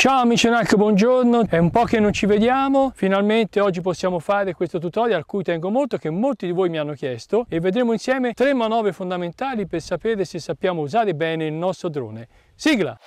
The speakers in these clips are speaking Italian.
Ciao amici NAC, buongiorno, è un po' che non ci vediamo, finalmente oggi possiamo fare questo tutorial a cui tengo molto che molti di voi mi hanno chiesto e vedremo insieme tre manovre fondamentali per sapere se sappiamo usare bene il nostro drone. Sigla!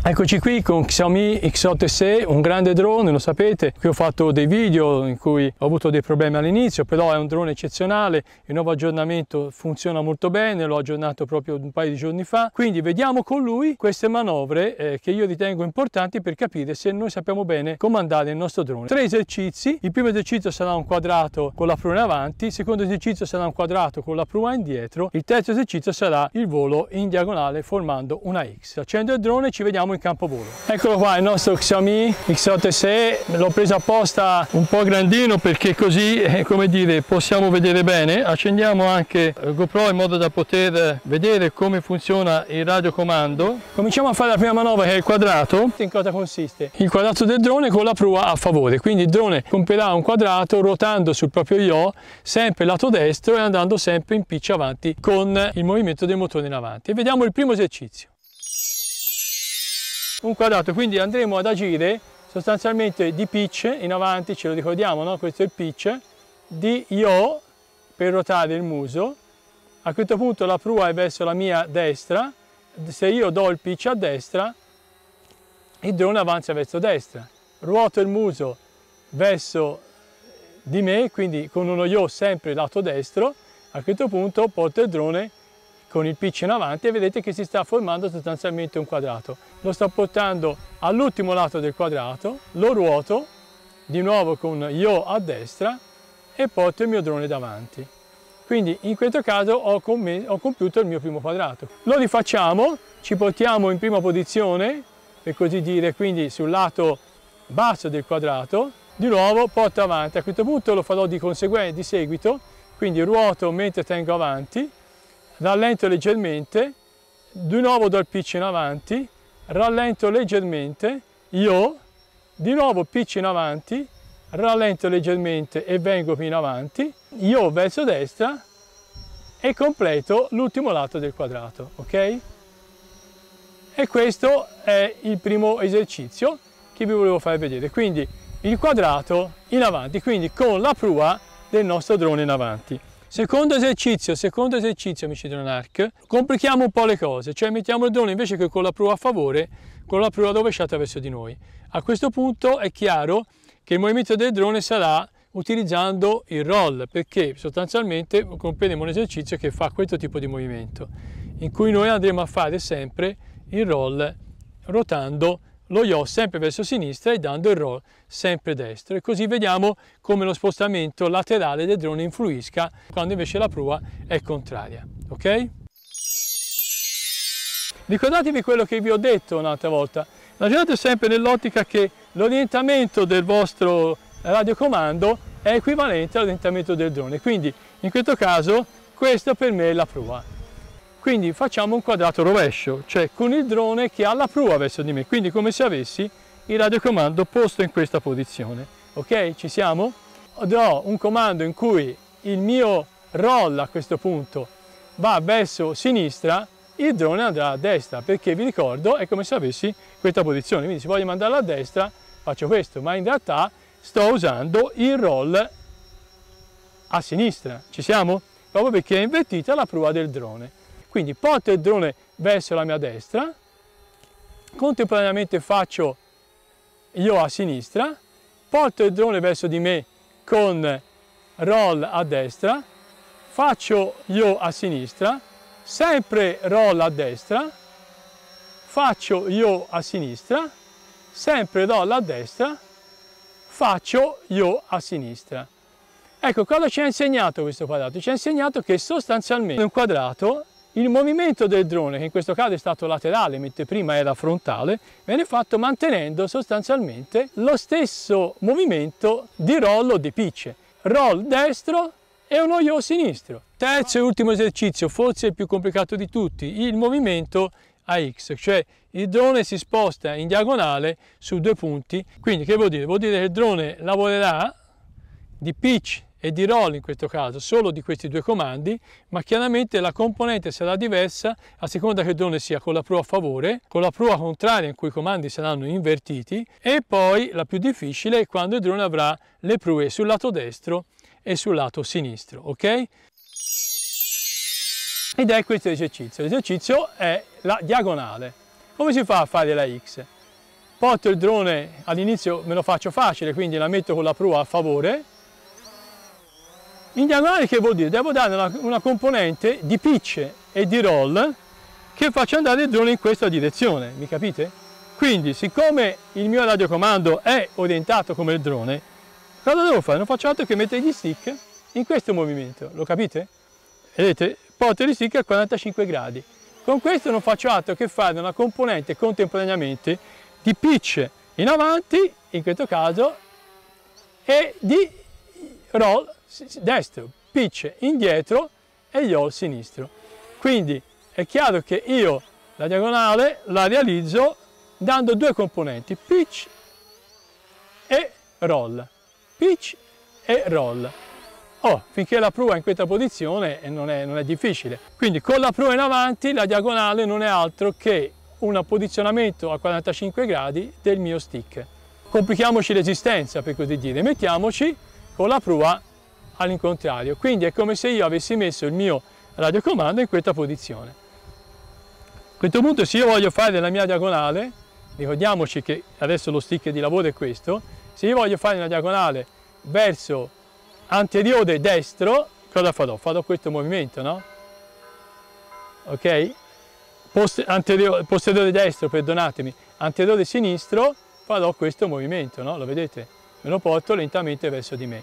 Eccoci qui con Xiaomi X8 SE, un grande drone, lo sapete, qui ho fatto dei video in cui ho avuto dei problemi all'inizio, però è un drone eccezionale, il nuovo aggiornamento funziona molto bene, l'ho aggiornato proprio un paio di giorni fa, quindi vediamo con lui queste manovre eh, che io ritengo importanti per capire se noi sappiamo bene comandare il nostro drone. Tre esercizi, il primo esercizio sarà un quadrato con la prua in avanti, il secondo esercizio sarà un quadrato con la prua indietro, il terzo esercizio sarà il volo in diagonale formando una X. Accendo il drone ci vediamo in in campovolo. Eccolo qua il nostro Xiaomi X8 SE, l'ho preso apposta un po' grandino perché così, eh, come dire, possiamo vedere bene. Accendiamo anche il GoPro in modo da poter vedere come funziona il radiocomando. Cominciamo a fare la prima manovra che è il quadrato. In cosa consiste? Il quadrato del drone con la prua a favore, quindi il drone compierà un quadrato ruotando sul proprio yaw sempre lato destro e andando sempre in pitch avanti con il movimento del motore in avanti. E vediamo il primo esercizio un quadrato, quindi andremo ad agire sostanzialmente di pitch in avanti, ce lo ricordiamo, no? questo è il pitch, di yaw per ruotare il muso, a questo punto la prua è verso la mia destra, se io do il pitch a destra, il drone avanza verso destra, ruoto il muso verso di me, quindi con uno yaw sempre lato destro, a questo punto porto il drone con il pitch in avanti e vedete che si sta formando sostanzialmente un quadrato. Lo sto portando all'ultimo lato del quadrato, lo ruoto di nuovo con Yo a destra e porto il mio drone davanti. Quindi in questo caso ho, ho compiuto il mio primo quadrato. Lo rifacciamo, ci portiamo in prima posizione, per così dire, quindi sul lato basso del quadrato, di nuovo porto avanti. A questo punto lo farò di di seguito, quindi ruoto mentre tengo avanti, rallento leggermente, di nuovo do il pitch in avanti, rallento leggermente, io, di nuovo pitch in avanti, rallento leggermente e vengo più in avanti, io verso destra e completo l'ultimo lato del quadrato, ok? E questo è il primo esercizio che vi volevo far vedere, quindi il quadrato in avanti, quindi con la prua del nostro drone in avanti. Secondo esercizio, secondo esercizio amici dronarch, complichiamo un po' le cose, cioè mettiamo il drone invece che con la prua a favore, con la prua rovesciata verso di noi. A questo punto è chiaro che il movimento del drone sarà utilizzando il roll, perché sostanzialmente compieremo un esercizio che fa questo tipo di movimento, in cui noi andremo a fare sempre il roll ruotando lo yaw sempre verso sinistra e dando il roll sempre destro. E così vediamo come lo spostamento laterale del drone influisca quando invece la prua è contraria ok? Ricordatevi quello che vi ho detto un'altra volta. Ragionate sempre nell'ottica che l'orientamento del vostro radiocomando è equivalente all'orientamento del drone. Quindi in questo caso questo per me è la prua quindi facciamo un quadrato rovescio, cioè con il drone che ha la prua verso di me, quindi come se avessi il radiocomando posto in questa posizione. Ok? Ci siamo? Do un comando in cui il mio roll a questo punto va verso sinistra, il drone andrà a destra, perché vi ricordo è come se avessi questa posizione, quindi se voglio mandarlo a destra faccio questo, ma in realtà sto usando il roll a sinistra. Ci siamo? Proprio perché è invertita la prua del drone. Quindi porto il drone verso la mia destra, contemporaneamente faccio io a sinistra, porto il drone verso di me con roll a destra, faccio io a sinistra, sempre roll a destra, faccio io a sinistra, sempre roll a destra, faccio io a sinistra. Ecco, cosa ci ha insegnato questo quadrato? Ci ha insegnato che sostanzialmente un quadrato il movimento del drone, che in questo caso è stato laterale, mentre prima era frontale, viene fatto mantenendo sostanzialmente lo stesso movimento di roll o di pitch. Roll destro e uno yaw sinistro. Terzo e ultimo esercizio, forse il più complicato di tutti, il movimento a X, cioè il drone si sposta in diagonale su due punti. Quindi che vuol dire? Vuol dire che il drone lavorerà di pitch e di roll in questo caso, solo di questi due comandi, ma chiaramente la componente sarà diversa a seconda che il drone sia con la prua a favore, con la prua contraria in cui i comandi saranno invertiti e poi la più difficile è quando il drone avrà le prue sul lato destro e sul lato sinistro, ok? Ed è questo l'esercizio. L'esercizio è la diagonale. Come si fa a fare la X? Porto il drone, all'inizio me lo faccio facile, quindi la metto con la prua a favore. In diagonale che vuol dire? Devo dare una, una componente di pitch e di roll che faccia andare il drone in questa direzione, mi capite? Quindi, siccome il mio radiocomando è orientato come il drone, cosa devo fare? Non faccio altro che mettere gli stick in questo movimento, lo capite? Vedete? Porto gli stick a 45 gradi. Con questo non faccio altro che fare una componente contemporaneamente di pitch in avanti, in questo caso, e di roll destro, pitch indietro e roll sinistro. Quindi è chiaro che io la diagonale la realizzo dando due componenti, pitch e roll, pitch e roll. Oh, finché la prua è in questa posizione non è, non è difficile. Quindi con la prua in avanti la diagonale non è altro che un posizionamento a 45 gradi del mio stick. Complichiamoci l'esistenza per così dire, mettiamoci con la prua all'incontrario, quindi è come se io avessi messo il mio radiocomando in questa posizione. A questo punto se io voglio fare la mia diagonale, ricordiamoci che adesso lo stick di lavoro è questo, se io voglio fare una diagonale verso anteriore destro, cosa farò? Farò questo movimento, no? Ok? Post posteriore destro, perdonatemi, anteriore sinistro, farò questo movimento, no? Lo vedete? Me lo porto lentamente verso di me.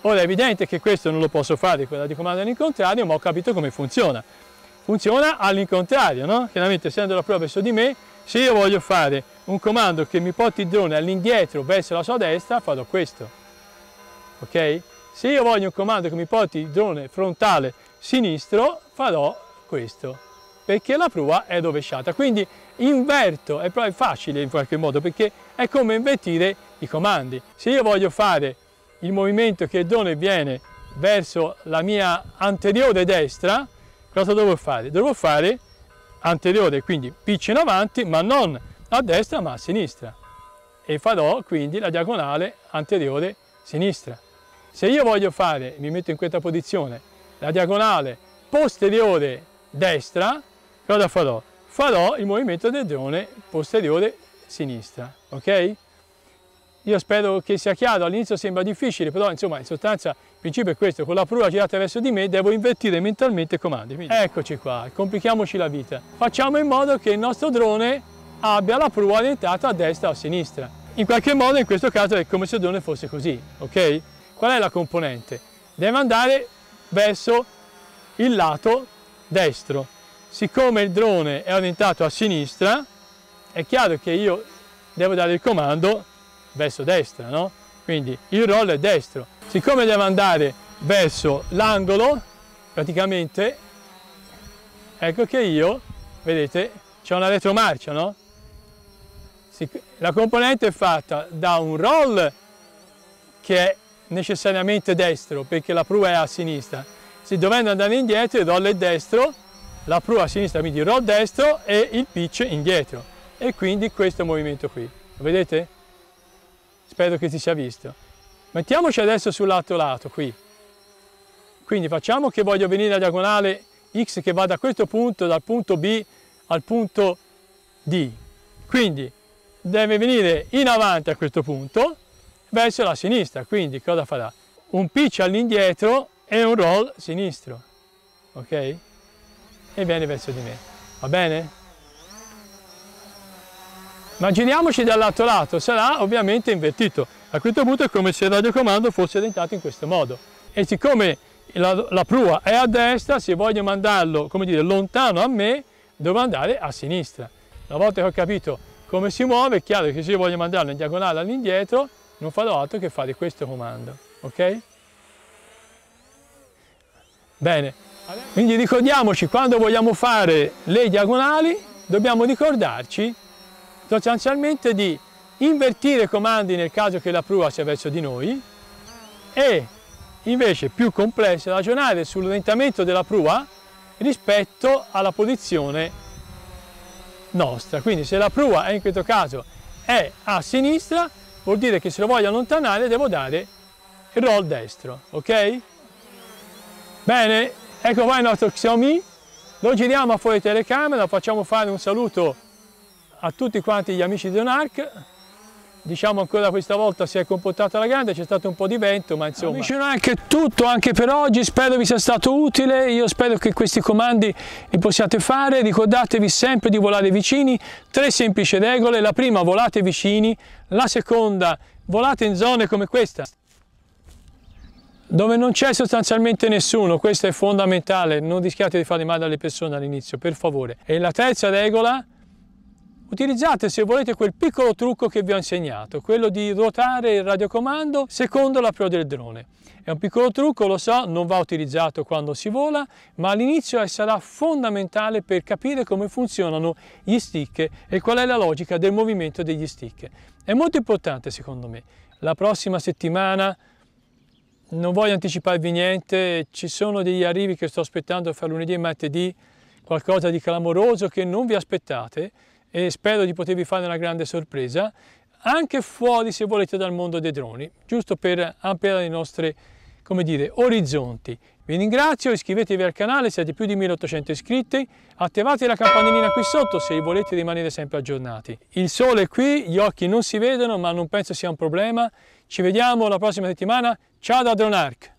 Ora è evidente che questo non lo posso fare con la di comando all'incontrario, ma ho capito come funziona. Funziona all'incontrario, no? Chiaramente essendo la prova verso di me, se io voglio fare un comando che mi porti il drone all'indietro verso la sua destra, farò questo. Ok? Se io voglio un comando che mi porti il drone frontale sinistro, farò questo perché la prua è rovesciata. Quindi inverto, è proprio facile in qualche modo perché è come invertire i comandi. Se io voglio fare il movimento che il drone viene verso la mia anteriore destra, cosa devo fare? Devo fare anteriore, quindi pitch in avanti, ma non a destra ma a sinistra. E farò quindi la diagonale anteriore sinistra. Se io voglio fare, mi metto in questa posizione, la diagonale posteriore destra, cosa farò? Farò il movimento del drone posteriore sinistra, ok? Io spero che sia chiaro, all'inizio sembra difficile, però insomma in sostanza il principio è questo, con la prua girata verso di me devo invertire mentalmente i comandi. Quindi, eccoci qua, complichiamoci la vita. Facciamo in modo che il nostro drone abbia la prua orientata a destra o a sinistra. In qualche modo in questo caso è come se il drone fosse così, ok? Qual è la componente? Deve andare verso il lato destro. Siccome il drone è orientato a sinistra, è chiaro che io devo dare il comando verso destra, no? Quindi il roll è destro. Siccome deve andare verso l'angolo, praticamente, ecco che io, vedete, c'è una retromarcia, no? La componente è fatta da un roll che è necessariamente destro perché la prua è a sinistra. Se dovendo andare indietro il roll è destro, la prua a sinistra, quindi il roll destro e il pitch indietro. E quindi questo movimento qui. Lo vedete? Spero che si sia visto. Mettiamoci adesso sull'altro lato qui. Quindi facciamo che voglio venire la diagonale x che va da questo punto, dal punto B al punto D. Quindi deve venire in avanti a questo punto verso la sinistra, quindi cosa farà? Un pitch all'indietro e un roll sinistro, ok? E viene verso di me, va bene? Immaginiamoci dall'altro lato, sarà ovviamente invertito. A questo punto è come se il radiocomando fosse orientato in questo modo. E siccome la, la prua è a destra, se voglio mandarlo, dire, lontano a me, devo andare a sinistra. Una volta che ho capito come si muove, è chiaro che se io voglio mandarlo in diagonale all'indietro, non farò altro che fare questo comando, ok? Bene, quindi ricordiamoci quando vogliamo fare le diagonali dobbiamo ricordarci sostanzialmente di invertire i comandi nel caso che la prua sia verso di noi e invece più complesso ragionare sull'orientamento della prua rispetto alla posizione nostra. Quindi se la prua è in questo caso è a sinistra, vuol dire che se lo voglio allontanare devo dare il roll destro, ok? Bene, ecco qua il nostro Xiaomi, lo giriamo fuori telecamera, facciamo fare un saluto a tutti quanti gli amici di Donark, diciamo ancora questa volta si è comportato alla grande, c'è stato un po' di vento, ma insomma... Amici Donark è tutto anche per oggi, spero vi sia stato utile, io spero che questi comandi li possiate fare, ricordatevi sempre di volare vicini, tre semplici regole, la prima volate vicini, la seconda volate in zone come questa, dove non c'è sostanzialmente nessuno, questo è fondamentale, non rischiate di fare male alle persone all'inizio, per favore. E la terza regola, utilizzate se volete quel piccolo trucco che vi ho insegnato, quello di ruotare il radiocomando secondo la pro del drone. È un piccolo trucco, lo so, non va utilizzato quando si vola, ma all'inizio sarà fondamentale per capire come funzionano gli stick e qual è la logica del movimento degli stick. È molto importante secondo me. La prossima settimana non voglio anticiparvi niente, ci sono degli arrivi che sto aspettando fra lunedì e martedì, qualcosa di clamoroso che non vi aspettate e spero di potervi fare una grande sorpresa, anche fuori se volete dal mondo dei droni, giusto per ampliare i nostri come dire, orizzonti. Vi ringrazio, iscrivetevi al canale, siete più di 1800 iscritti, attivate la campanellina qui sotto se volete rimanere sempre aggiornati. Il sole è qui, gli occhi non si vedono ma non penso sia un problema. Ci vediamo la prossima settimana, ciao da Dronark!